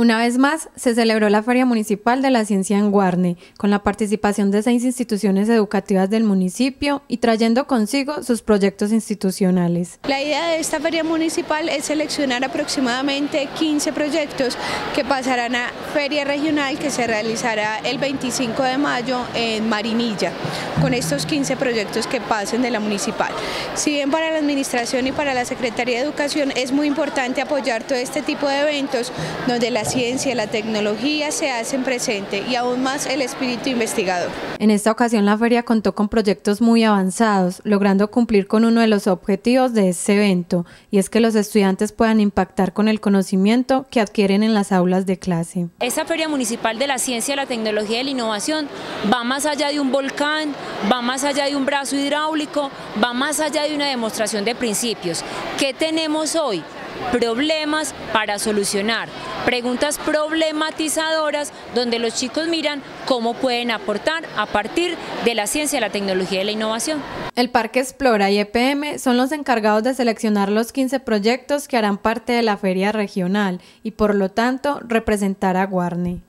Una vez más, se celebró la Feria Municipal de la Ciencia en Guarne, con la participación de seis instituciones educativas del municipio y trayendo consigo sus proyectos institucionales. La idea de esta Feria Municipal es seleccionar aproximadamente 15 proyectos que pasarán a Feria Regional que se realizará el 25 de mayo en Marinilla, con estos 15 proyectos que pasen de la municipal. Si bien para la Administración y para la Secretaría de Educación es muy importante apoyar todo este tipo de eventos donde la la ciencia y la tecnología se hacen presente y aún más el espíritu investigador. En esta ocasión la feria contó con proyectos muy avanzados, logrando cumplir con uno de los objetivos de este evento, y es que los estudiantes puedan impactar con el conocimiento que adquieren en las aulas de clase. Esta Feria Municipal de la Ciencia, la Tecnología y la Innovación va más allá de un volcán, va más allá de un brazo hidráulico, va más allá de una demostración de principios. ¿Qué tenemos hoy? Problemas para solucionar, preguntas problematizadoras donde los chicos miran cómo pueden aportar a partir de la ciencia, la tecnología y la innovación. El Parque Explora y EPM son los encargados de seleccionar los 15 proyectos que harán parte de la feria regional y por lo tanto representar a Guarne.